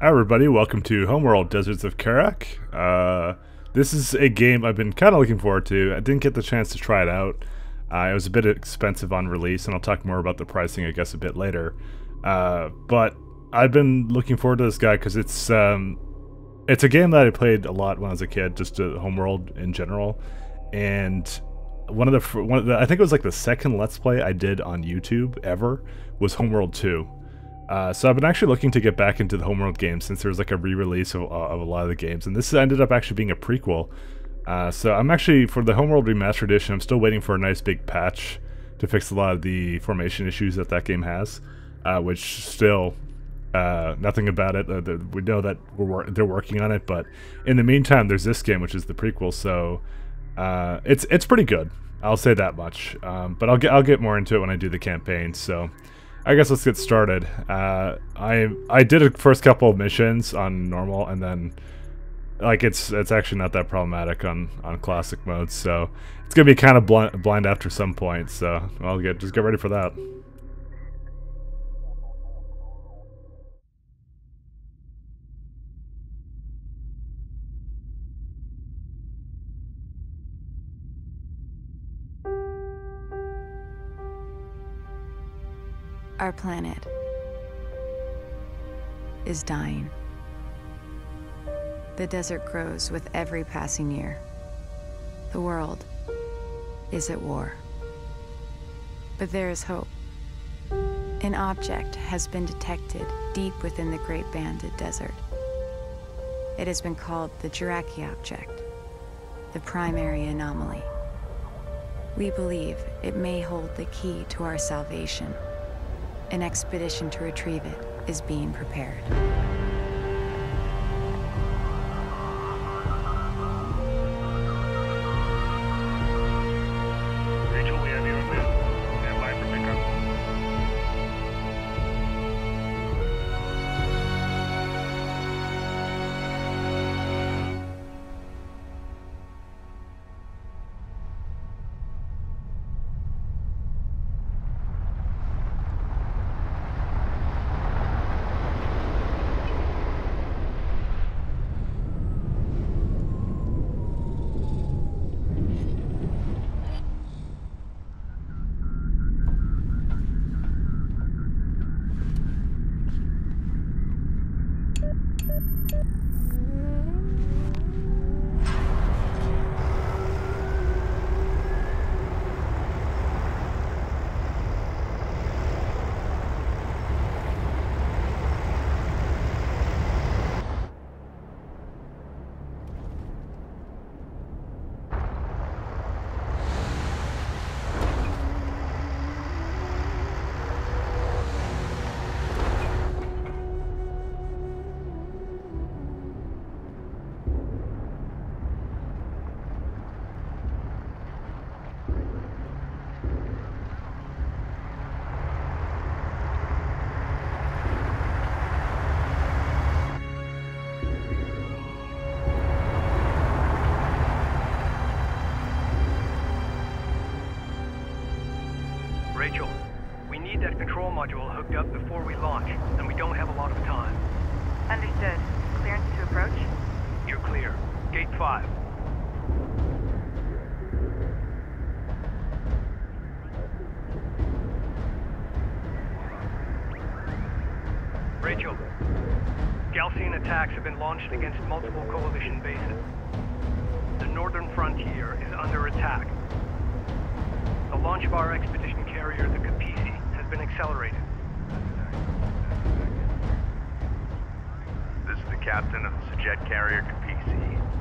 Hi everybody, welcome to Homeworld Deserts of Kharak. Uh, this is a game I've been kind of looking forward to. I didn't get the chance to try it out. Uh, it was a bit expensive on release, and I'll talk more about the pricing, I guess, a bit later. Uh, but I've been looking forward to this guy because it's um, it's a game that I played a lot when I was a kid, just Homeworld in general. And one of the one of the, I think it was like the second Let's Play I did on YouTube ever was Homeworld 2. Uh, so I've been actually looking to get back into the Homeworld games since there was like a re-release of, uh, of, a lot of the games, and this ended up actually being a prequel. Uh, so I'm actually for the Homeworld Remastered Edition. I'm still waiting for a nice big patch to fix a lot of the formation issues that that game has, uh, which still uh, nothing about it. Uh, the, we know that we're they're working on it, but in the meantime, there's this game which is the prequel. So it's it's pretty good. I'll say that much. Um, but I'll get I'll get more into it when I do the campaign. So. I guess let's get started. Uh, I I did a first couple of missions on normal, and then like it's it's actually not that problematic on on classic mode. So it's gonna be kind of blind blind after some point. So I'll get just get ready for that. Planet is dying. The desert grows with every passing year. The world is at war. But there is hope. An object has been detected deep within the Great Banded Desert. It has been called the Jiraki Object, the primary anomaly. We believe it may hold the key to our salvation. An expedition to retrieve it is being prepared.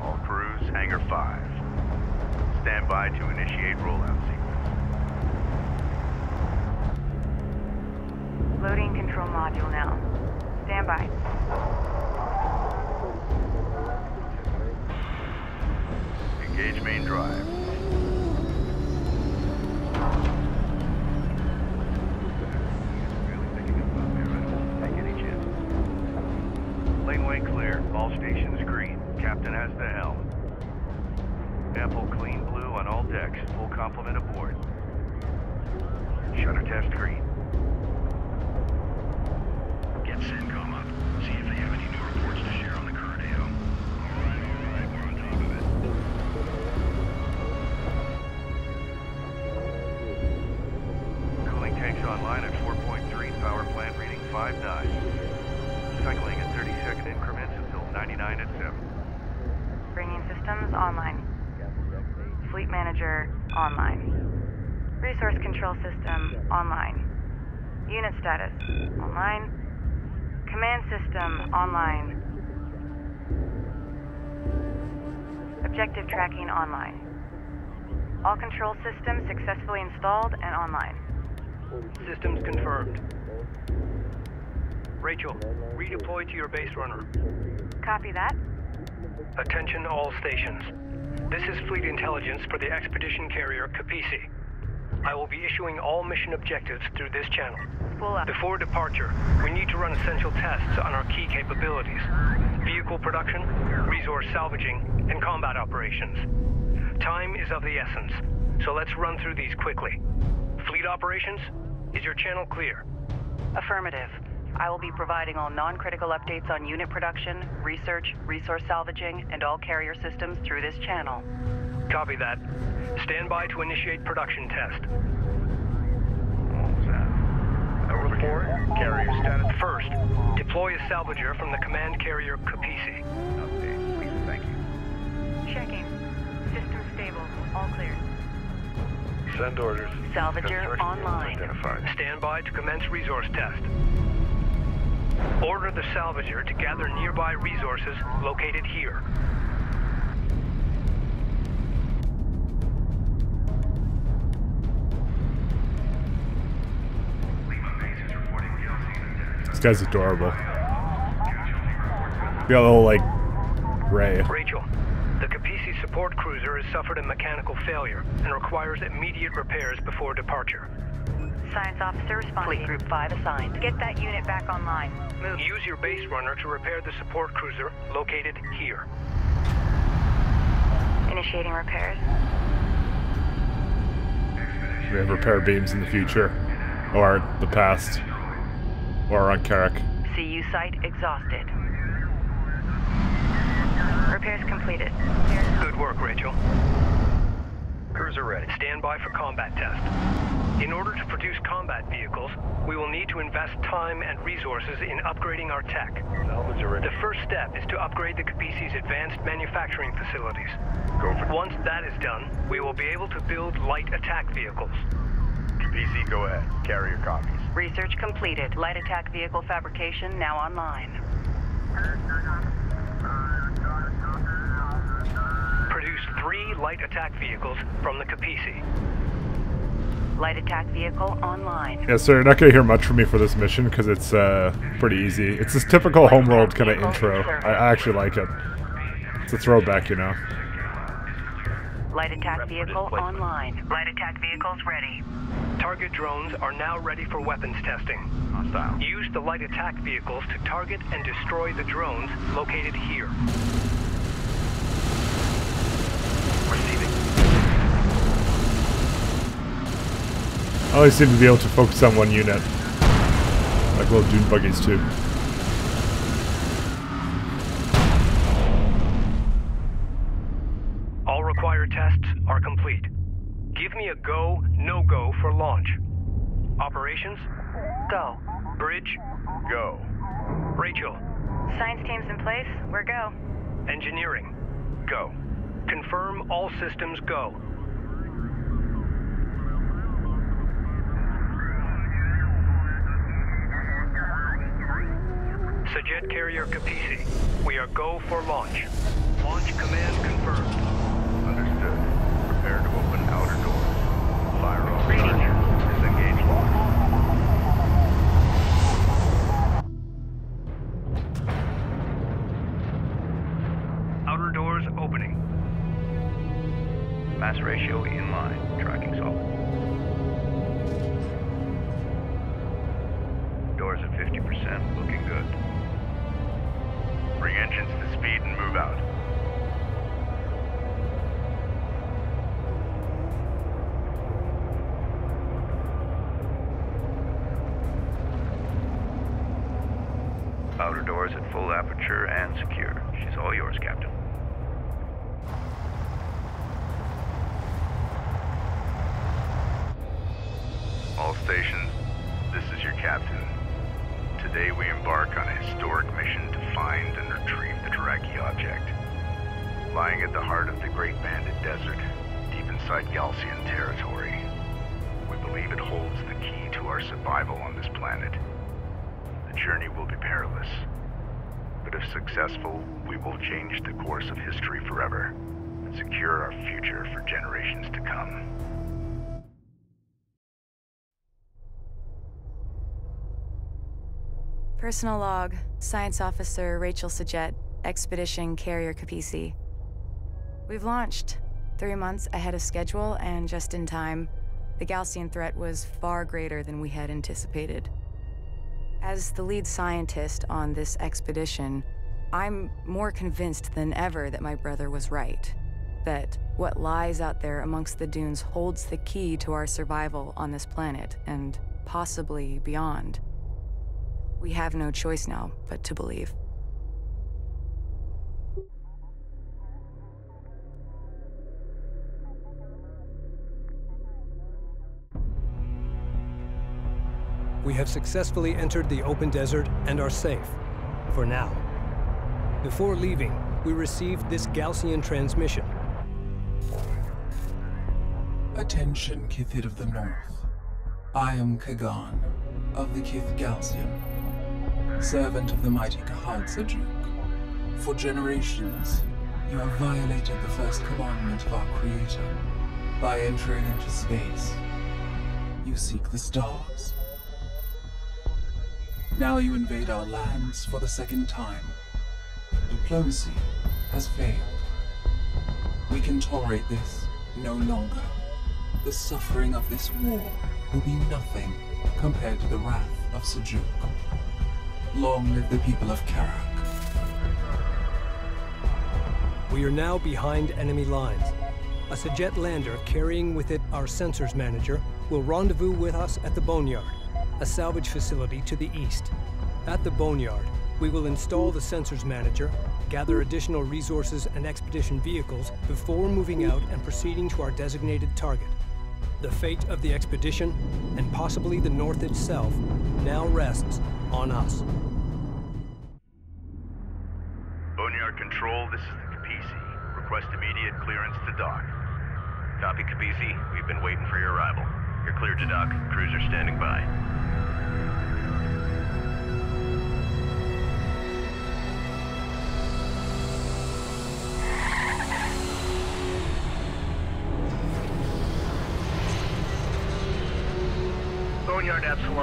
All crews, Hangar 5. Stand by to initiate rollout sequence. Loading control module now. Stand by. Engage main drive. Laneway clear. All stations. Captain has the helm. Ample clean blue on all decks. Full complement aboard. Shutter test green. Get SENCOM up. See if they have any new reports to share on the current AO. Alright, alright, we're on top of it. Cooling tanks online at 4.3, power plant reading 5.9. Cycling at 30 second increments until 99 at 7. Systems online. Fleet manager online. Resource control system online. Unit status online. Command system online. Objective tracking online. All control systems successfully installed and online. Systems confirmed. Rachel, redeploy to your base runner. Copy that. Attention all stations. This is fleet intelligence for the expedition carrier Kapisi. I will be issuing all mission objectives through this channel. Before departure, we need to run essential tests on our key capabilities. Vehicle production, resource salvaging, and combat operations. Time is of the essence, so let's run through these quickly. Fleet operations, is your channel clear? Affirmative. I will be providing all non-critical updates on unit production, research, resource salvaging, and all carrier systems through this channel. Copy that. Stand by to initiate production test. What was that? A report, carrier status. First, deploy a salvager from the command carrier Kapisi. Update, please. Thank you. Checking. System stable. All clear. Send orders. Salvager online. Identified. Stand by to commence resource test. Order the salvager to gather nearby resources located here. This guy's adorable. Got a little like Ray. Rachel, the Kapisi support cruiser has suffered a mechanical failure and requires immediate repairs before departure. Science officer responding. Fleet Group 5 assigned. Get that unit back online. Move. Use your base runner to repair the support cruiser located here. Initiating repairs. We have repair beams in the future, or the past, or on Kharak. CU site exhausted. Repairs completed. Good work, Rachel. Cruiser ready. Stand by for combat test. In order to produce combat vehicles, we will need to invest time and resources in upgrading our tech. The first step is to upgrade the Kapisi's advanced manufacturing facilities. Go for Once that is done, we will be able to build light attack vehicles. PC, go ahead. Carrier copies. Research completed. Light attack vehicle fabrication now online. Produce three light attack vehicles from the Kapisi. Light attack vehicle online. Yeah, so you're not gonna hear much from me for this mission because it's uh, pretty easy. It's this typical homeworld kind of intro. I, I actually like it. It's a throwback, you know. Light attack vehicle online. Light attack vehicles ready. Target drones are now ready for weapons testing. Hostile. Use the light attack vehicles to target and destroy the drones located here. Receiving. I always seem to be able to focus on one unit. Like little dune buggies too. All required tests are complete. Give me a go, no-go for launch. Operations, Go. bridge, Go. Rachel. Science team's in place. We're go. Engineering, go. Confirm all systems go. S'jet Carrier Kapisi, we are go for launch. Launch command confirmed. Understood. Prepare to open outer doors. Fire all targets. Disengage lock. Outer doors opening. Mass ratio in line. Tracking solid. Lying at the heart of the Great Banded Desert, deep inside Gaalsien territory, we believe it holds the key to our survival on this planet. The journey will be perilous, but if successful, we will change the course of history forever and secure our future for generations to come. Personal log, Science Officer Rachel S'jet, Expedition Carrier Kapisi. We've launched, three months ahead of schedule and just in time. The Gaalsien threat was far greater than we had anticipated. As the lead scientist on this expedition, I'm more convinced than ever that my brother was right. That what lies out there amongst the dunes holds the key to our survival on this planet, and possibly beyond. We have no choice now but to believe. We have successfully entered the open desert and are safe. For now. Before leaving, we received this Gaalsien transmission. Attention, Kiithid of the North. I am Khagan, of the Kiith Gaalsien, servant of the mighty Kahad Sajuuk. For generations, you have violated the first commandment of our Creator by entering into space. You seek the stars. Now you invade our lands for the second time. Diplomacy has failed. We can tolerate this no longer. The suffering of this war will be nothing compared to the wrath of Sajuuk. Long live the people of Kharak. We are now behind enemy lines. A S'jet lander carrying with it our sensors manager will rendezvous with us at the Boneyard, a salvage facility to the east. At the Boneyard, we will install the sensors manager, gather additional resources and expedition vehicles before moving out and proceeding to our designated target. The fate of the expedition, and possibly the North itself, now rests on us. Boneyard Control, this is the Kapisi. Request immediate clearance to dock. Copy, Kapisi. We've been waiting for your arrival. You're cleared to dock. Cruiser standing by.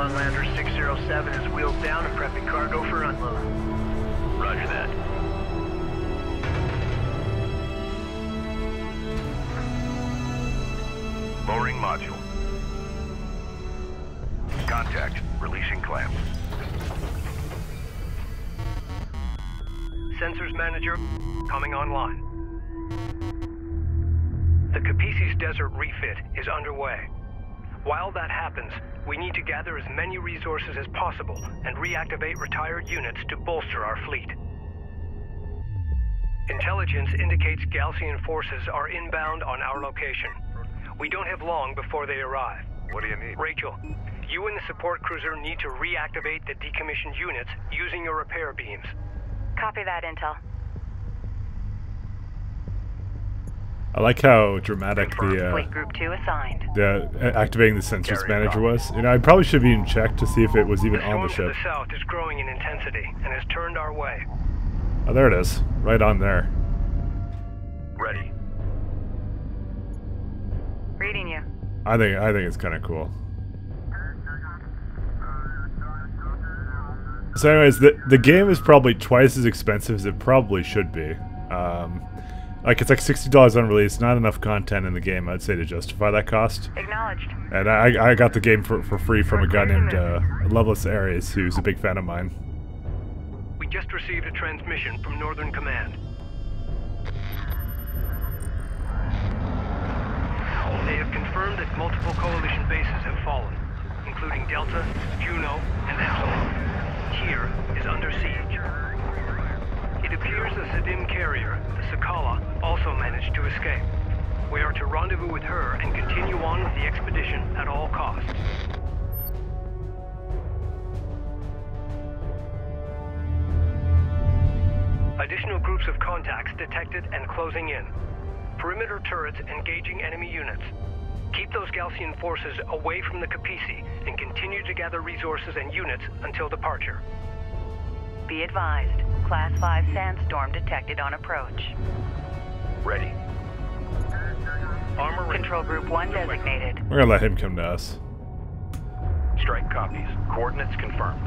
Lander 607 is wheeled down and prepping cargo for unload. Roger that. Lowering module. Contact. Releasing clamp. Sensors Manager coming online. The Kapisi's desert refit is underway. While that happens, we need to gather as many resources as possible and reactivate retired units to bolster our fleet. Intelligence indicates Gaalsien forces are inbound on our location. We don't have long before they arrive. What do you need? Rachel, you and the support cruiser need to reactivate the decommissioned units using your repair beams. Copy that, Intel. I like how dramatic Confirmed. the uh, Group 2 assigned. the uh, activating the sensors Carry manager was. You know, I probably should have even checked to see if it was even The on the ship. the south is growing in intensity and has turned our way. Oh, there it is, right on there. Ready. Reading you. I think I think it's kind of cool. So, anyways, the the game is probably twice as expensive as it probably should be. Um, like it's like sixty dollars on release, not enough content in the game, I'd say, to justify that cost. Acknowledged. And I I got the game for, for free from a guy named uh, LoveLessAeris, who's a big fan of mine. We just received a transmission from Northern Command. They have confirmed that multiple Coalition bases have fallen, including Delta, Juno, and Epsilon. Here is under siege. It appears the Sadim carrier, the Sakala, also managed to escape. We are to rendezvous with her and continue on with the expedition at all costs. Additional groups of contacts detected and closing in. Perimeter turrets engaging enemy units. Keep those Gaalsien forces away from the Kapisi and continue to gather resources and units until departure. Be advised. Class 5 sandstorm detected on approach. Ready. Armor. Control Group 1 designated. We're gonna let him come to us. Strike copies. Coordinates confirmed.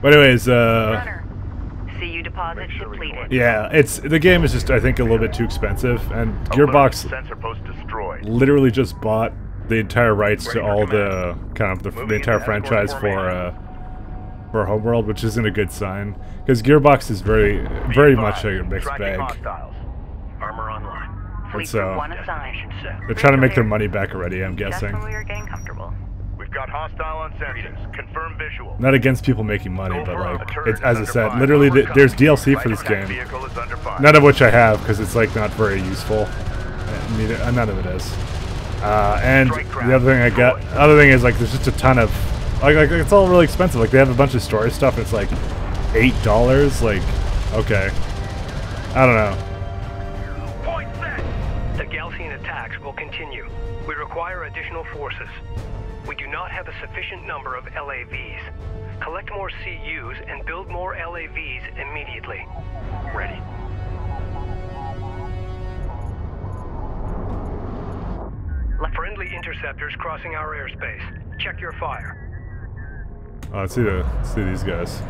But anyways, uh, Runner. CU deposit depleted. yeah, it's the game is just I think a little bit too expensive, and Gearbox Sensor post destroyed. literally just bought the entire rights to all the kind of the, the entire franchise for uh, for Homeworld, which isn't a good sign because Gearbox is very very much a mixed bag. hostiles. Armor online. Fleet so- Group 1 assigned. They're trying to make their money back already, I'm guessing. we were getting comfortable. We've got hostile on sensors. Confirm visual. Not against people making money, but like it's as I said, literally Armor th- there's. DLC for this game. Vehicle is under fire. None of which I have because it's like not very useful. Uh, Neither, uh, none of it is. Uh, and the other thing I got, other thing is like there's just a ton of, like, like it's all really expensive. Like they have a bunch of story stuff. It's like eight dollars. Like, okay, I don't know. Point set! The Gaalsien attacks will continue. We require additional forces. We do not have a sufficient number of LAVs. Collect more CUs and build more LAVs immediately. Ready. Friendly interceptors crossing our airspace. Check your fire. Oh, let's see the, let's see these guys.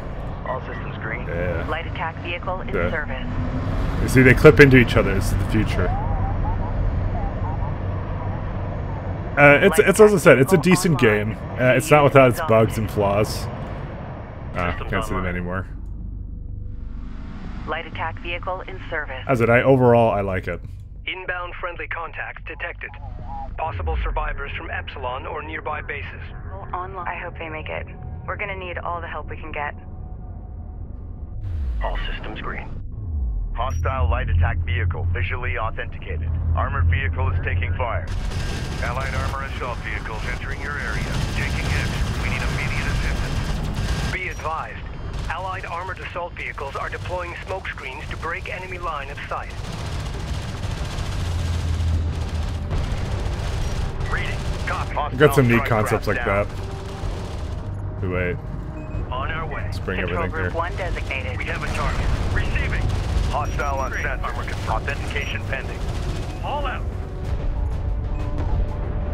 All systems green. Yeah. Light attack vehicle in Yeah. service. You see, they clip into each other. This is the future. Uh, it's it's as I said, it's a decent game. Uh, it's not without its bugs and flaws. Uh, can't see them anymore. Light attack vehicle in service. As it, I overall I like it. Inbound friendly contacts detected. Possible survivors from Epsilon or nearby bases. Online. I hope they make it. We're gonna need all the help we can get. All systems green. Hostile light attack vehicle visually authenticated. Armored vehicle is taking fire. Allied armor assault vehicles entering your area. Taking hits. We need immediate assistance. Be advised, Allied armored assault vehicles are deploying smoke screens to break enemy line of sight. Reading. Copy. I've got some neat concepts like strike that. Down. Wait, wait, On our way. let's bring Control everything Group here. 1 designated. We have a target. Receiving. Hostile on sensor. Authentication pending. All out.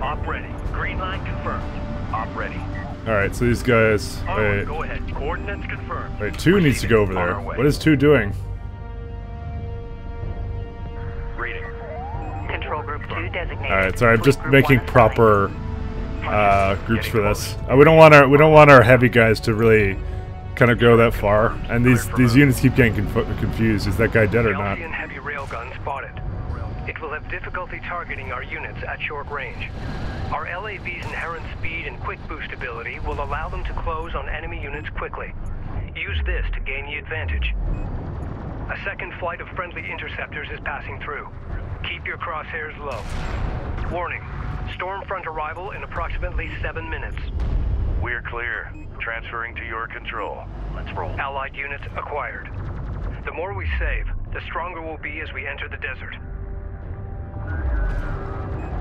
Op ready. Green line confirmed. Op ready. All right, so these guys. Onward, Wait, go ahead. Coordinates confirmed. wait. Two needs to go over there. What is two doing? Reading. Control Group 2 designated. All right, sorry. I'm just making 1 assigned. proper uh, groups for this. Uh, we don't want our we don't want our heavy guys to really kind of go that far. And these these units keep getting conf- confused. Is that guy dead or not? Heavy railgun spotted. It will have difficulty targeting our units at short range. Our LAV's inherent speed and quick boost ability will allow them to close on enemy units quickly. Use this to gain the advantage. A second flight of friendly interceptors is passing through. Keep your crosshairs low. Warning. Storm front arrival in approximately seven minutes. We're clear. Transferring to your control. Let's roll. Allied units acquired. The more we save, the stronger we'll be as we enter the desert.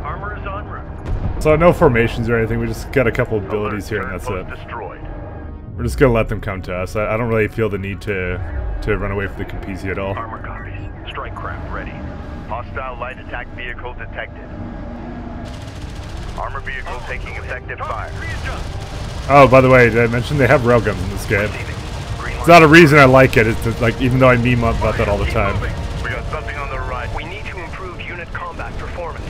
Armor is en route. So no formations or anything. We just got a couple abilities here, and that's it. Destroyed. We're just gonna let them come to us. I, I don't really feel the need to to run away from the Kapisi at all. Armor copies. Strike craft ready. Hostile light attack vehicle detected. Armor vehicle taking effective fire. Oh, by the way, did I mention they have railguns in this game? It's not a reason I like it. It's just, like even though I meme up about that all the time. We got something on the horizon. We need to improve unit combat performance.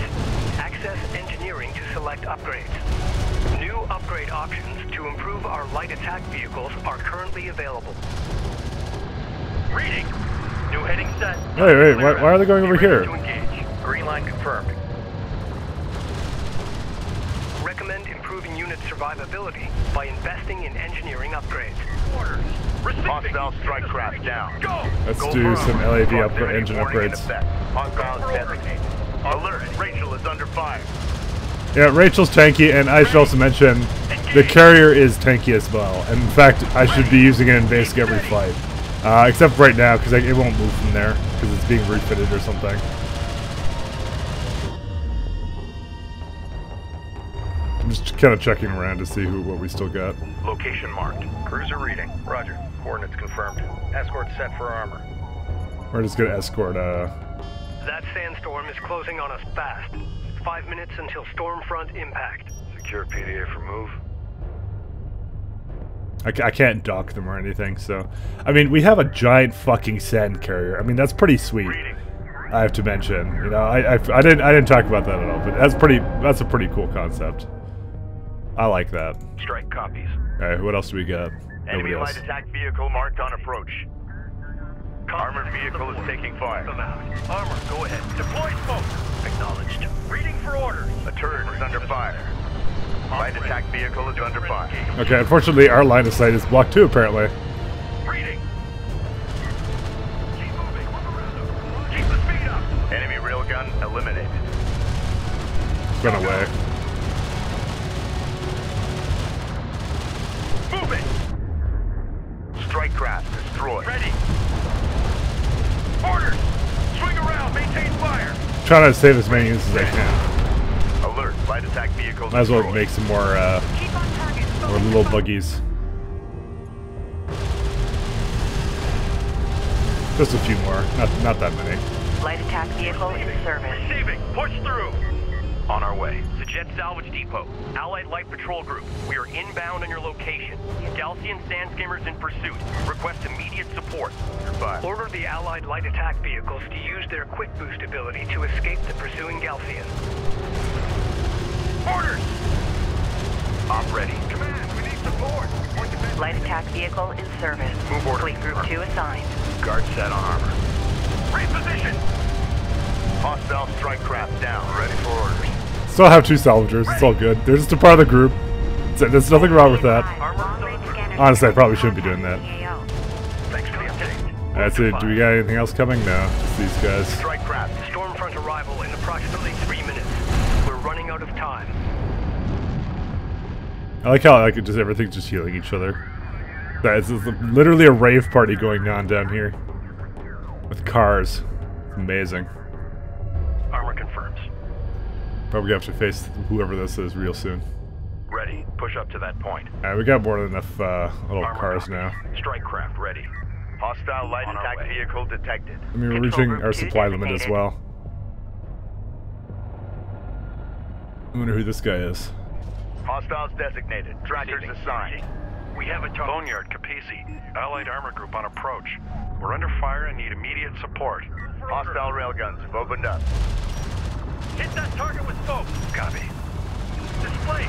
Access engineering to select upgrades. New upgrade options to improve our light attack vehicles are currently available. Reading. New heading set. Wait, wait, why, why are they going over here? Green line confirmed. Recommend improving unit survivability by investing in engineering upgrades. Orders. Hostile strike craft down. Go. Let's Go do for some armor. LAV upgra- Proximity engine warning in upgrades. effect. Hostile designated. Alert. Rachel is under fire. Yeah, Rachel's tanky, and I should also mention the carrier is tanky as well. And in fact, I should be using it in basically every fight. Uh, except right now, because it won't move from there, because it's being refitted or something. I'm just kind of checking around to see who what we still got. Location marked. Cruiser reading. Roger. Coordinates confirmed. Escort set for armor. We're just gonna escort. Uh, That sandstorm is closing on us fast. Five minutes until storm front impact. Secure PDA for move. I, I can't dock them or anything. So, I mean, we have a giant fucking sand carrier. I mean, that's pretty sweet. I have to mention. You know, I, I, I didn't I didn't talk about that at all, but that's pretty. That's a pretty cool concept. I like that. Strike copies. All right, what else do we got? Enemy Nobody else. light attack vehicle marked on approach. Armored vehicle is taking fire. Them out. Armor, go ahead. Deploy smoke. Acknowledged. Reading for orders. A turret is under fire. Light attack vehicle is under fire. Okay, unfortunately, our line of sight is blocked too. Apparently. Reading. Keep moving. Look around them. Keep the speed up. Enemy railgun eliminated. Run away. Move it. Strike craft destroyed. Ready. Orders. Swing around. Maintain fire. Trying to save as many units as I can. Alert. Light attack vehicle Might as well make some more uh, Keep on target. more little buggies. Just a few more. Not not that many. Light attack vehicle in service. Receiving. Push through. On our way. The Jet Salvage Depot. Allied Light Patrol Group. We are inbound on your location. Gaalsien sand skimmers in pursuit. Request immediate support. Fire. Order the Allied light attack vehicles to use their quick boost ability to escape the pursuing Gaalsien. Orders! Op ready. Command, we need support. Point to bed. Light attack vehicle in service. Move order. Fleet Group 2 assigned. Guard set on armor. Reposition! Hostile strike craft down. Ready for orders. Still have two salvagers. It's all good. They're just a part of the group. There's nothing wrong with that. Honestly, I probably shouldn't be doing that. Thanks for the update. That's it. Do we got anything else coming? No. Just these guys. Strike craft. Stormfront arrival in approximately three minutes. We're running out of time. I like how like just everything's just healing each other. That is literally a rave party going on down here with cars. It's amazing. Armor confirms. Probably have to face whoever this is real soon. Ready. Push up to that point. Alright, we got more than enough uh, little Armor cars copies. now. Strike craft ready. Hostile light On attack vehicle detected. I mean, we're reaching our supply limit as well. I wonder who this guy is. Hostiles designated. Trackers assigned. We have a target. Boneyard, Kapisi. Allied Armor Group on approach. We're under fire and need immediate support. Hostile railguns have opened up. Hit that target with smoke. Copy. Display.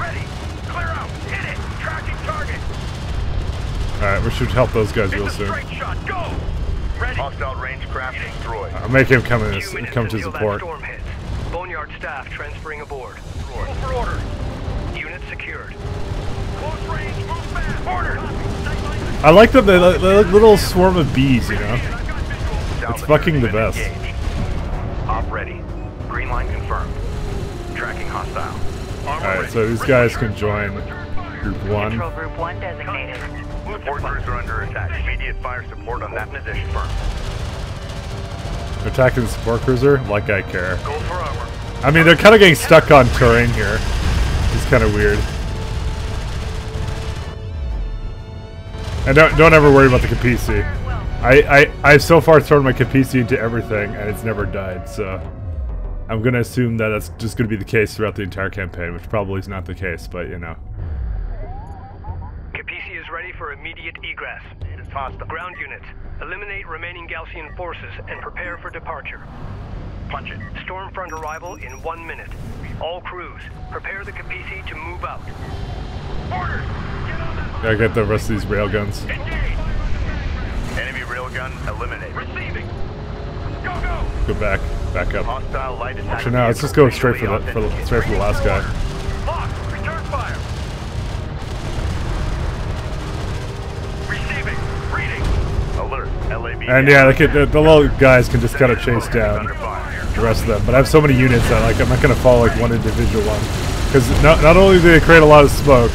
Ready. Clear out. Hit it. Tracking target. Alright, we should help those guys Hit real the soon. straight shot. Go. Ready. Hostile range craft destroyed. I'll make him come in Few come to support. Storm hits. Boneyard staff transferring aboard. Roll for orders. Unit secured. Close range. Move fast. Orders. I like them. They look they little swarm of bees, you know. I've got visual. It's fucking the best. Op ready. Green line confirmed. Tracking hostile. Alright, so these guys can join group one. Control Group 1 designated. Support crews are under attack. Immediate fire support on that position. Firm. Attacking the support cruiser? Like I care. Go for armor. I mean, they're kind of getting stuck on terrain here. It's kind of weird. And don't don't ever worry about the Kapisi. I, I I've so far thrown my Kapisi into everything and it's never died. So I'm gonna assume that that's just gonna be the case throughout the entire campaign, which probably is not the case, but you know. Kapisi is ready for immediate egress. Ground units, eliminate remaining Gaalsien forces and prepare for departure. Punch it. Stormfront arrival in one minute. All crews, prepare the Kapisi to move out. Orders! Get on that Gotta get the rest of these railguns. Engage! Enemy railgun eliminated. Receiving! Go, go! Go back, back up. Hostile light attack. Actually, no, let's just go straight for the for the, straight for the last guy. Lock! Return fire! Receiving! Reading! Alert. LAV. And yeah, the, the little guys can just kind of chase down. The rest of them. But I have so many units that like I'm not gonna follow like one individual one because not not only do they create a lot of smoke,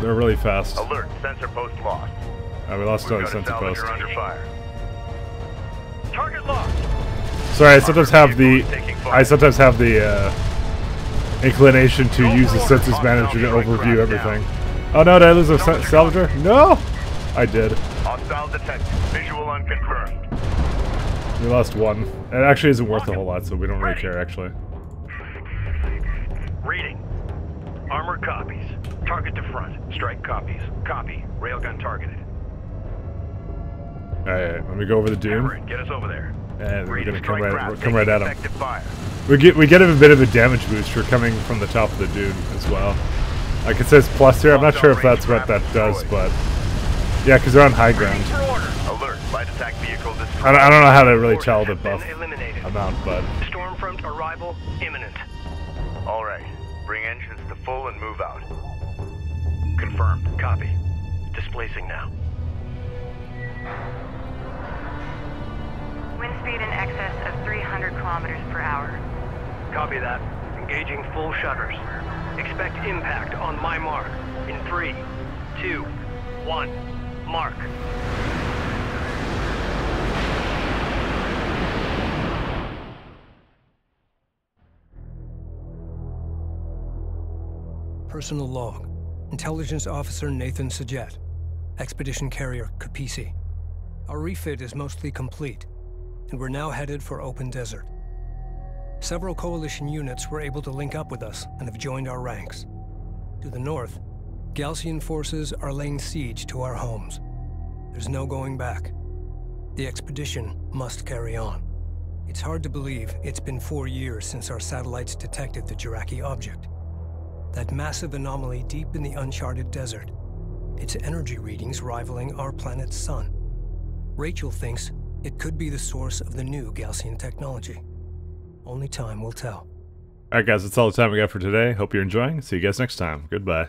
They're really fast. Alert, sensor post lost. Uh, we lost our sensor post. under fire. Target lost. Sorry, I sometimes have the I sometimes have the uh, inclination to use the census manager to overview everything. Oh no, did I lose a sa- salvager? No, I did. Hostile detected. Visual unconfirmed. We lost one. It actually isn't worth a whole lot, so we don't really care actually. Reading. Armor copies. Target to front. Strike copies. Copy. Railgun targeted. All right, let me go over the dune, Everett, get us over there. and we're gonna come right come right at him. fire. We get we get a bit of a damage boost for coming from the top of the dune as well. Like it says plus here. I'm not sure if that's what that does, but yeah, because they're on high ground. For order. Alert, light attack vehicle. I don't, I don't know how to really tell the Forces buff amount, but Stormfront arrival imminent. All right, bring engines to full and move out. Confirmed. Copy. Displacing now. Wind speed in excess of 300 kilometers per hour. Copy that. Engaging full shutters. Expect impact on my mark. In three, two, one, mark. Personal log. Intelligence Officer Nathan S'jet. Expedition Carrier Kapisi. Our refit is mostly complete, and we're now headed for open desert. Several Coalition units were able to link up with us and have joined our ranks. To the north, Gaalsien forces are laying siege to our homes. There's no going back. The expedition must carry on. It's hard to believe it's been four years since our satellites detected the Jiraki object. That massive anomaly deep in the uncharted desert. Its energy readings rivaling our planet's sun. Rachel thinks it could be the source of the new Gaalsien technology. Only time will tell. all right, guys, that's all the time we got for today. Hope you're enjoying. See you guys next time. Goodbye.